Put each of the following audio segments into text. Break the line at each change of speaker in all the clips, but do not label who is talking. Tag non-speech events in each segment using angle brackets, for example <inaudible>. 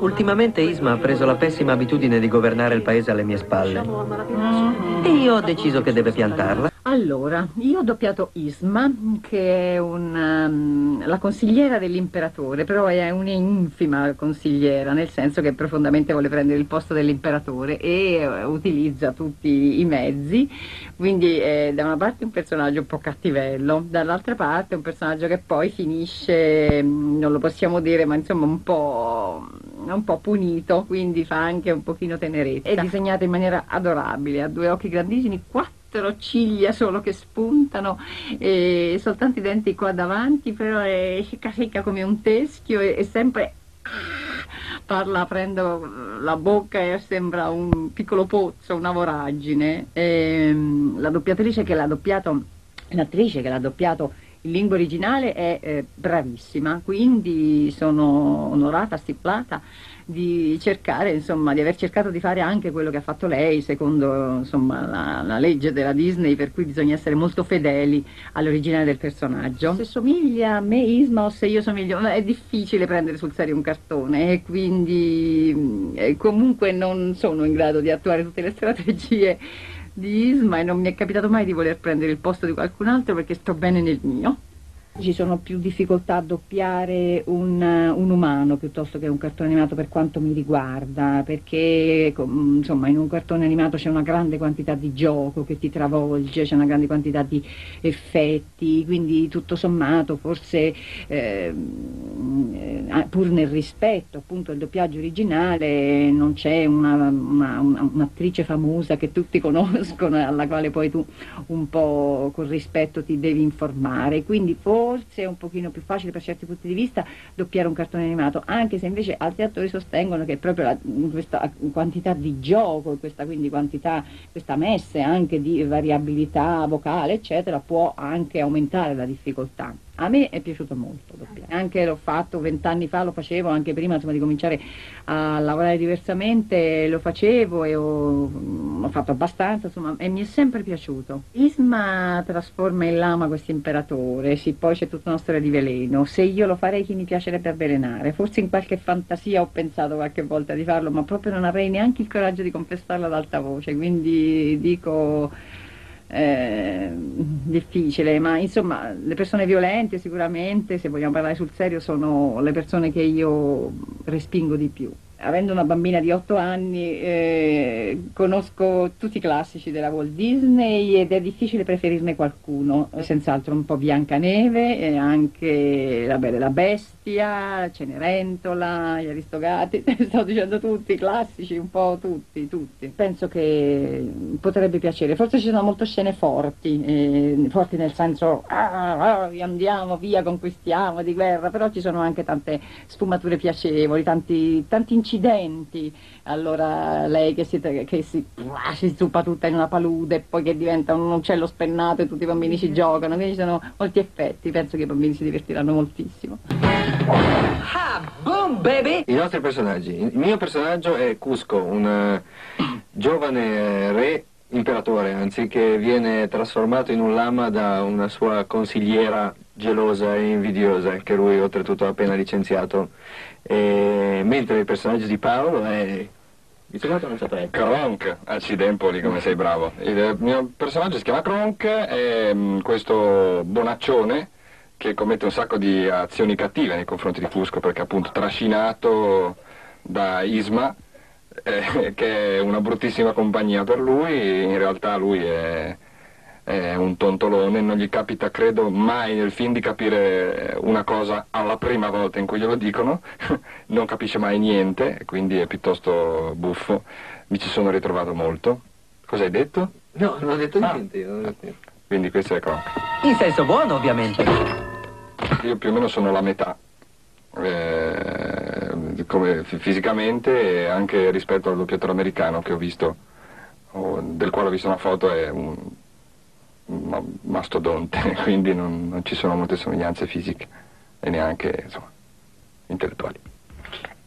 Ultimamente Isma ha preso la pessima abitudine di governare il paese alle mie spalle. E io ho deciso che deve piantarla.
Allora, io ho doppiato Isma, che è una, um, la consigliera dell'imperatore, però è un'infima consigliera, nel senso che profondamente vuole prendere il posto dell'imperatore e uh, utilizza tutti i mezzi, quindi è da una parte un personaggio un po' cattivello, dall'altra parte un personaggio che poi finisce, mm, non lo possiamo dire, ma insomma un po', un po punito, quindi fa anche un pochino tenerezza. È disegnata in maniera adorabile, ha due occhi grandissimi, quattro quattro ciglia solo che spuntano e soltanto i denti qua davanti però è secca secca come un teschio e, e sempre parla aprendo la bocca e sembra un piccolo pozzo, una voragine. E, ehm, la doppiatrice che l'ha doppiato l'attrice che l'ha doppiato in lingua originale è eh, bravissima quindi sono onorata, stipulata di cercare, insomma, di aver cercato di fare anche quello che ha fatto lei, secondo insomma, la, la, legge della Disney, per cui bisogna essere molto fedeli all'originale del personaggio. Se somiglia a me Isma o se io somiglio, è difficile prendere sul serio un cartone e quindi eh, comunque non sono in grado di attuare tutte le strategie di Isma e non mi è capitato mai di voler prendere il posto di qualcun altro perché sto bene nel mio. Ci sono più difficoltà a doppiare un, un, umano piuttosto che un cartone animato per quanto mi riguarda, perché insomma in un cartone animato c'è una grande quantità di gioco che ti travolge, c'è una grande quantità di effetti, quindi tutto sommato forse eh, pur nel rispetto appunto del doppiaggio originale non c'è un'attrice una, una, famosa che tutti <laughs> conoscono e alla quale poi tu un po' con rispetto ti devi informare, quindi forse forse è un pochino più facile per certi punti di vista doppiare un cartone animato, anche se invece altri attori sostengono che proprio la, questa quantità di gioco, questa quindi quantità, questa messe anche di variabilità vocale, eccetera, può anche aumentare la difficoltà. A me è piaciuto molto doppiare, anche l'ho fatto vent'anni fa, lo facevo anche prima insomma, di cominciare a lavorare diversamente, lo facevo e ho, ho fatto abbastanza insomma, e mi è sempre piaciuto. Isma trasforma in lama questo imperatore, sì, poi c'è tutta una storia di veleno, se io lo farei chi mi piacerebbe avvelenare, forse in qualche fantasia ho pensato qualche volta di farlo, ma proprio non avrei neanche il coraggio di confessarlo ad alta voce, quindi dico eh, difficile, ma insomma le persone violente sicuramente, se vogliamo parlare sul serio, sono le persone che io respingo di più. Avendo una bambina di 8 anni, eh, conosco tutti i classici della Walt Disney ed è difficile preferirne qualcuno, senz'altro un po' Biancaneve, e anche la Bella Bestia, Cenerentola, gli Aristogati, <laughs> sto dicendo tutti, i classici, un po' tutti, tutti. Penso che potrebbe piacere, forse ci sono molte scene forti, eh, forti nel senso ah, ah, andiamo, via, conquistiamo, di guerra, però ci sono anche tante sfumature piacevoli, tanti, tanti incidenti allora lei che si, che si, ah, si zuppa tutta in una palude e poi che diventa un uccello spennato e tutti i bambini ci giocano, quindi ci sono molti effetti, penso che i bambini si divertiranno moltissimo.
Ah, boom baby!
I nostri personaggi, il mio personaggio è Cusco, un uh, giovane re imperatore, anzi che viene trasformato in un lama da una sua consigliera gelosa e invidiosa, che lui oltretutto ha appena licenziato e, mentre il personaggio di Paolo è...
Di secondo non saprei. Kronk, accidempoli come sei bravo. Il mio personaggio si chiama Kronk, è mm, questo bonaccione che commette un sacco di azioni cattive nei confronti di Fusco perché appunto trascinato da Isma, eh, <laughs> che è una bruttissima compagnia per lui, in realtà lui è è un tontolone, non gli capita credo mai nel film di capire una cosa alla prima volta in cui glielo dicono, <laughs> non capisce mai niente, quindi è piuttosto buffo, mi ci sono ritrovato molto. Cosa hai detto?
No, non ho detto ah. niente, non ho detto niente.
Quindi questo è Kronk.
In senso buono ovviamente.
Io più o meno sono la metà. Eh, come fisicamente e anche rispetto al doppiatore americano che ho visto, o del quale ho visto una foto, è un, mastodonte, <laughs> quindi non, non, ci sono molte somiglianze fisiche e neanche insomma, intellettuali.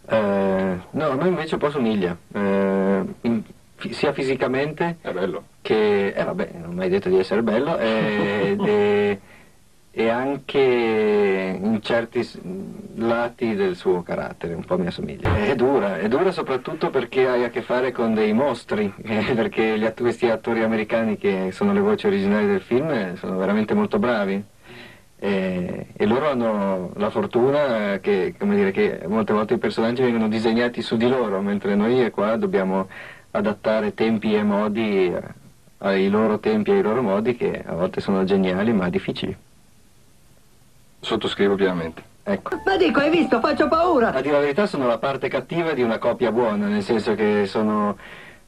Eh, no, a me invece un po' somiglia, eh, in, sia fisicamente
È bello.
che... Eh vabbè, non ho mai detto di essere bello, eh, <laughs> e anche in certi lati del suo carattere, un po' mi assomiglia. È dura, è dura soprattutto perché hai a che fare con dei mostri, <laughs> eh, perché att questi attori americani che sono le voci originali del film eh, sono veramente molto bravi. E, e loro hanno la fortuna che, dire, che molte volte i personaggi vengono disegnati su di loro, mentre noi qua dobbiamo adattare tempi e modi ai loro tempi e ai loro modi che a volte sono geniali ma difficili.
Sottoscrivo pienamente.
Ecco. Ma dico, hai visto, faccio paura!
A dire la verità sono la parte cattiva di una coppia buona, nel senso che sono...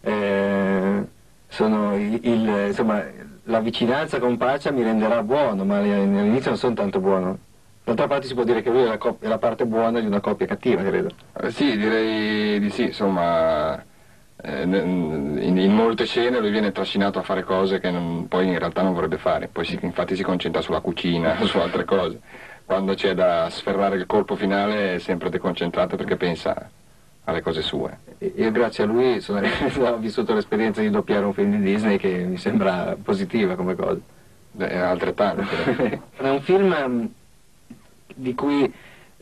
Eh, sono il, il, insomma, la vicinanza con Pacia mi renderà buono, ma all'inizio non sono tanto buono. D'altra parte si può dire che lui è la, è la parte buona di una coppia cattiva, credo.
Eh, sì, direi di sì, insomma in, in, molte scene lui viene trascinato a fare cose che non, poi in realtà non vorrebbe fare, poi si, infatti si concentra sulla cucina, <laughs> su altre cose. Quando c'è da sferrare il colpo finale è sempre deconcentrato perché pensa alle cose sue.
Io grazie a lui sono, <laughs> ho vissuto l'esperienza di doppiare un film di Disney che mi sembra positiva come cosa.
Beh, altrettanto. <laughs>
è un film mm, di cui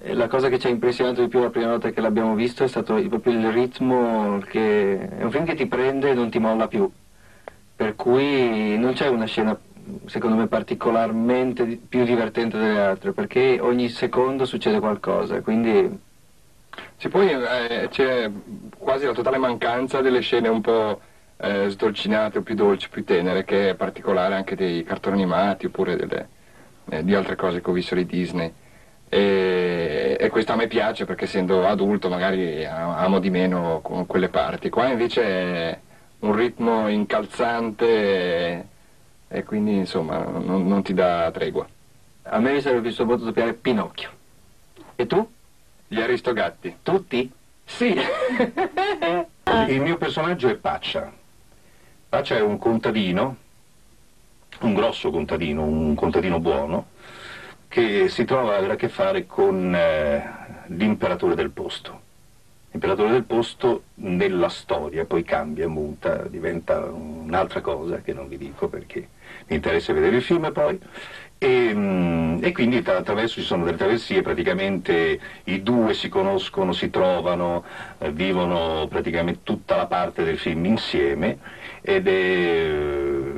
la cosa che ci ha impressionato di più la prima volta che l'abbiamo visto è stato proprio il ritmo che è un film che ti prende e non ti molla più. Per cui non c'è una scena secondo me particolarmente più divertente delle altre perché ogni secondo succede qualcosa quindi
sì, poi eh, c'è quasi la totale mancanza delle scene un po' eh, sdolcinate o più dolci, più tenere che è particolare anche dei cartoni animati oppure delle, eh, di altre cose che ho visto di Disney. E, e, questo a me piace perché essendo adulto magari amo di meno quelle parti. Qua invece è un ritmo incalzante e, quindi insomma non, non, ti dà tregua.
A me mi sarebbe più voluto doppiare Pinocchio. E tu?
Gli Aristogatti.
Tutti?
Sì. <laughs>
Il mio personaggio è Paccia. Paccia è un contadino, un grosso contadino, un contadino buono, che si trova ad avere a che fare con eh, l'imperatore del posto. L'imperatore del posto nella storia poi cambia, muta, diventa un'altra cosa che non vi dico perché mi interessa vedere il film poi. E, mm, e, quindi attraverso ci sono delle traversie, praticamente i due si conoscono, si trovano, eh, vivono praticamente tutta la parte del film insieme ed è,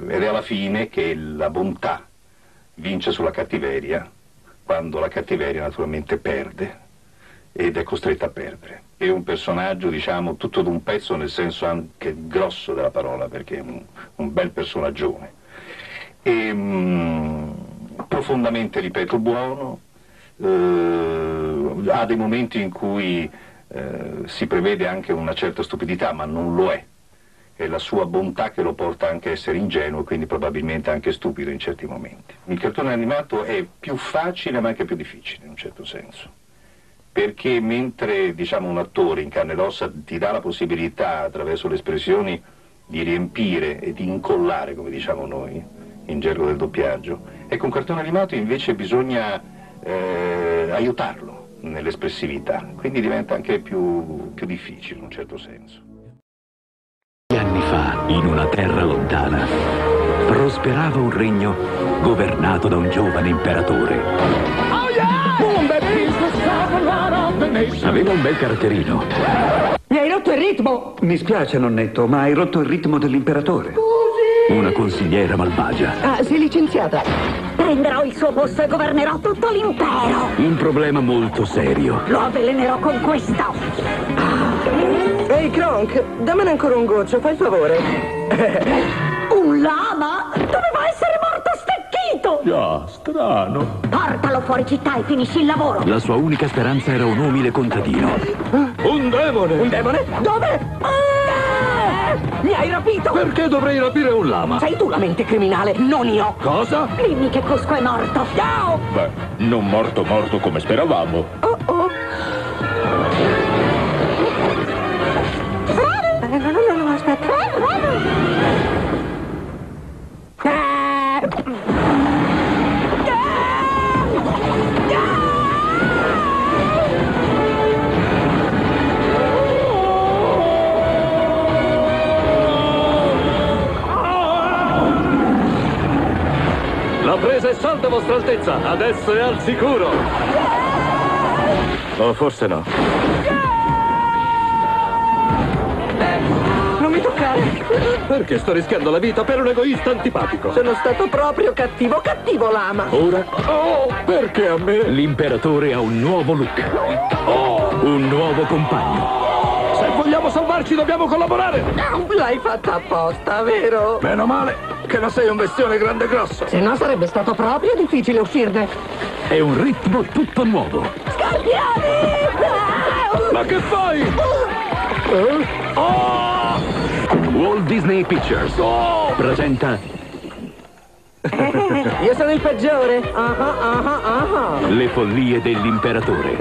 ed è alla fine che la bontà vince sulla cattiveria quando la cattiveria naturalmente perde ed è costretta a perdere. È un personaggio, diciamo, tutto d'un pezzo nel senso anche grosso della parola, perché è un, un bel personaggione. E, mh, profondamente, ripeto, buono, eh, ha dei momenti in cui eh, si prevede anche una certa stupidità, ma non lo è è la sua bontà che lo porta anche a essere ingenuo e quindi probabilmente anche stupido in certi momenti. Il cartone animato è più facile ma anche più difficile in un certo senso, perché mentre diciamo, un attore in carne ed ossa ti dà la possibilità attraverso le espressioni di riempire e di incollare, come diciamo noi, in gergo del doppiaggio, ecco un cartone animato invece bisogna eh, aiutarlo nell'espressività, quindi diventa anche più, più difficile in un certo senso
in una terra lontana, prosperava un regno governato da un giovane imperatore. Aveva un bel caratterino.
Mi hai rotto il ritmo!
Mi spiace, nonnetto, ma hai rotto il ritmo dell'imperatore. Scusi! Una consigliera malvagia.
Ah, sei licenziata.
Prenderò il suo posto e governerò tutto l'impero.
Un problema molto serio.
Lo avvelenerò con questo.
Ah. Ehi, Kronk, dammene ancora un goccio, fai il favore. <laughs>
un lama? Doveva essere morto stecchito!
Già, strano.
Portalo fuori città e finisci il lavoro.
La sua unica speranza era un umile contadino.
Un demone! Un demone? Dove? Ah! Mi hai rapito!
Perché dovrei rapire un lama?
Sei tu la mente criminale, non io!
Cosa?
Dimmi che Cusco è morto!
Ciao!
Beh, non morto morto come speravamo.
Oh oh!
salta
vostra altezza, adesso è al sicuro. O forse no.
Non mi toccare!
Perché sto rischiando la vita per un egoista antipatico?
Sono stato proprio cattivo, cattivo lama!
Ora? Oh, perché a me?
L'imperatore ha un nuovo look. Un nuovo compagno.
Se vogliamo salvarci dobbiamo collaborare!
L'hai fatta apposta, vero?
Meno male che non sei un bestione grande e grosso.
Se no sarebbe stato proprio difficile uscirne.
È un ritmo tutto nuovo.
Ma che fai?
Walt Disney Pictures presenta <laughs>
Io sono il peggiore. Ah ah ah ah ah.
Le follie dell'imperatore.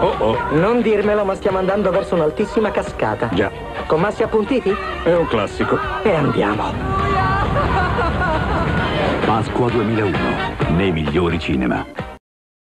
Oh oh,
Non dirmelo, ma stiamo andando verso un'altissima cascata.
già,
Con massi appuntiti?
è un classico.
E andiamo.
Pasqua 2001. Nei migliori cinema.